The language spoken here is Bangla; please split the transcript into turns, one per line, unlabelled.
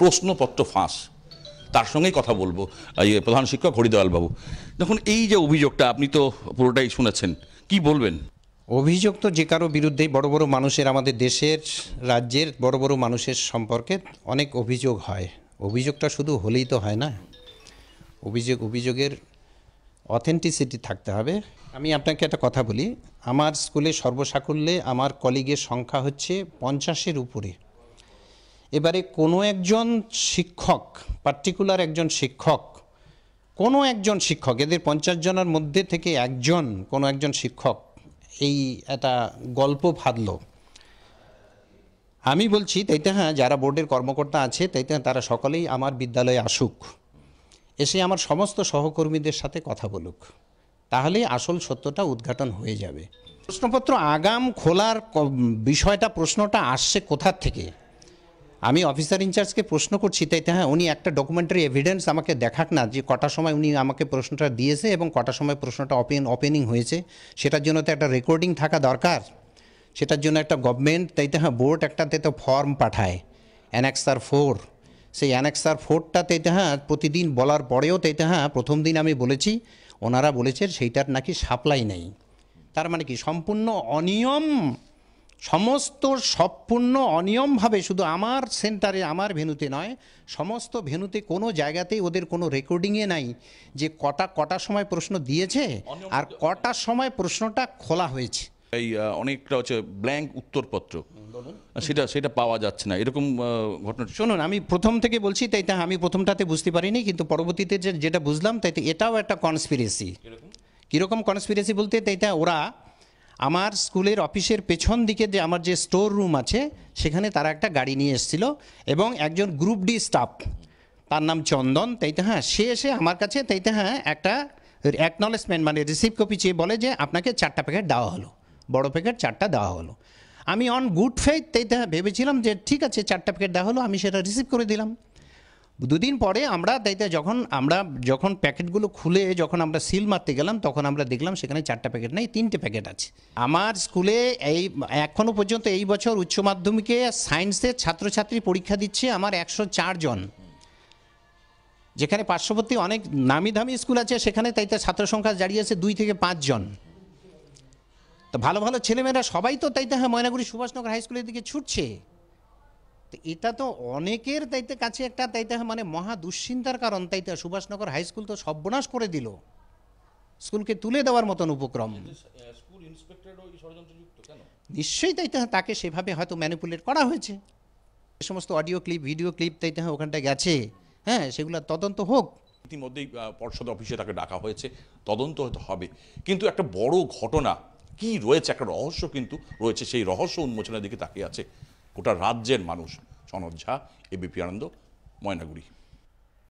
প্রশ্নপত্র ফাঁস। তার সঙ্গেই কথা বলব এই প্রধান শিক্ষক হরিদয়াল বাবু দেখুন, এই যে অভিযোগটা আপনি তো পুরোটাই শুনেছেন, কি বলবেন?
অভিযোগ তো যে কারও বিরুদ্ধেই বড় বড় মানুষের আমাদের দেশের রাজ্যের বড় বড় মানুষের সম্পর্কে অনেক অভিযোগ হয়। অভিযোগটা শুধু হলেই তো হয় না। অভিযোগ, অভিযোগের অথেন্টিসিটি থাকতে হবে। আমি আপনাকে একটা কথা বলি। আমার স্কুলে সর্বসাকুল্যে আমার কলিগের সংখ্যা হচ্ছে পঞ্চাশের উপরে। এবারে কোনো একজন শিক্ষক পার্টিকুলার একজন শিক্ষক কোনো একজন শিক্ষক এদের পঞ্চাশ জনের মধ্যে থেকে একজন কোনো একজন শিক্ষক এই একটা গল্প ফাঁদলো আমি বলছি তাইতে হ্যাঁ যারা বোর্ডের কর্মকর্তা আছে তাইতে হ্যাঁ, তারা সকলেই আমার বিদ্যালয়ে আসুক। এসে আমার সমস্ত সহকর্মীদের সাথে কথা বলুক। তাহলে আসল সত্যটা উদ্ঘাটন হয়ে যাবে। প্রশ্নপত্র আগাম খোলার বিষয়টা প্রশ্নটা আসছে কোথার থেকে? আমি অফিসার ইনচার্জকে প্রশ্ন করছি তাইতে হ্যাঁ উনি একটা ডকুমেন্টারি এভিডেন্স আমাকে দেখাক না যে কটার সময় উনি আমাকে প্রশ্নটা দিয়েছে এবং কটার সময় প্রশ্নটা ওপেন ওপেনিং হয়েছে। সেটার জন্য তো একটা রেকর্ডিং থাকা দরকার। সেটার জন্য একটা গভর্নমেন্ট তাইতে হ্যাঁ বোর্ড একটাতে তো ফর্ম পাঠায়। অ্যানেক্সার ফোর সেই অ্যানেক্সার ফোরটা তাইতে হ্যাঁ প্রতিদিন বলার পরেও তাইতে হ্যাঁ প্রথম দিন আমি বলেছি, ওনারা বলেছেন সেইটার নাকি সাপ্লাই নেই। তার মানে কি, সম্পূর্ণ অনিয়ম সমস্ত সম্পূর্ণ অনিয়মভাবে শুধু আমার সেন্টারে আমার ভেনুতে নয় সমস্ত ভেনুতে কোনো জায়গাতেই ওদের কোনো রেকর্ডিংয়ে নাই যে কটা কটা সময় প্রশ্ন দিয়েছে আর কটার সময় প্রশ্নটা খোলা হয়েছে।
এই অনেকটা হচ্ছে ব্ল্যাঙ্ক উত্তরপত্র। সেটা সেটা পাওয়া যাচ্ছে না। এরকম ঘটনা
শুনুন আমি প্রথম থেকে বলছি তাই তা আমি প্রথমটাতে বুঝতে পারিনি কিন্তু পরবর্তীতে যেটা বুঝলাম তাই এটাও একটা কনস্পিরেসি কীরকম? কনস্পিরেসি বলতে তাই তা ওরা আমার স্কুলের অফিসের পেছন দিকে যে আমার যে স্টোর রুম আছে, সেখানে তারা একটা গাড়ি নিয়ে এসেছিল এবং একজন গ্রুপ ডি স্টাফ। তার নাম চন্দন। তাইতে হ্যাঁ সে এসে আমার কাছে তাইতে হ্যাঁ একটা অ্যাকনলেজমেন্ট মানে রিসিভ কপি চেয়ে বলে যে, আপনাকে চারটা প্যাকেট দেওয়া হলো। বড় প্যাকেট চারটা দেওয়া হলো। আমি অন গুড ফেথ তাইতে ভেবেছিলাম যে, ঠিক আছে, চারটা প্যাকেট দেওয়া হলো, আমি সেটা রিসিভ করে দিলাম। দুদিন পরে আমরা তাইতে যখন আমরা যখন প্যাকেটগুলো খুলে যখন আমরা সিল মারতে গেলাম, তখন আমরা দেখলাম সেখানে চারটা প্যাকেট নেই, তিনটে প্যাকেট আছে। আমার স্কুলে এই এখনও পর্যন্ত এই বছর উচ্চ মাধ্যমিকে সায়েন্সের ছাত্রছাত্রী পরীক্ষা দিচ্ছে আমার একশ চার জন। যেখানে পার্শ্ববর্তী অনেক নামি দামি স্কুল আছে, সেখানে তাইতে ছাত্র সংখ্যা দাঁড়িয়েছে দুই থেকে পাঁচজন তো ভালো ভালো ছেলেমেয়েরা সবাই তো তাইতে হ্যাঁ ময়নাগুড়ি সুভাষনগর হাই স্কুলের দিকে ছুটছে। তো এটা তো অনেকের তাইতে কাছে একটা তাইতে মানে মহা দুশ্চিন্তার কারণ তাইতে সুভাষনগর হাই স্কুল তো সর্বনাশ করে দিল। স্কুলকে তুলে দেওয়ার মতন উপক্রম। নিশ্চয়ই তাইতে তাকে সেভাবে হয়তো ম্যানিপুলেট করা হয়েছে। যে সমস্ত অডিও ক্লিপ ভিডিও ক্লিপ তাইতে হ্যাঁ ওখানটায় গেছে। হ্যাঁ সেগুলো তদন্ত হোক।
ইতিমধ্যেই পর্ষদ অফিসে তাকে ডাকা হয়েছে। তদন্ত হয়তো হবে। কিন্তু একটা বড় ঘটনা কি রয়েছে একটা রহস্য কিন্তু রয়েছে। সেই রহস্য উন্মোচনের দিকে তাকিয়ে আছে। গোটা রাজ্যের মানুষ। সনদ ঝা এবিপি আনন্দ ময়নাগুড়ি।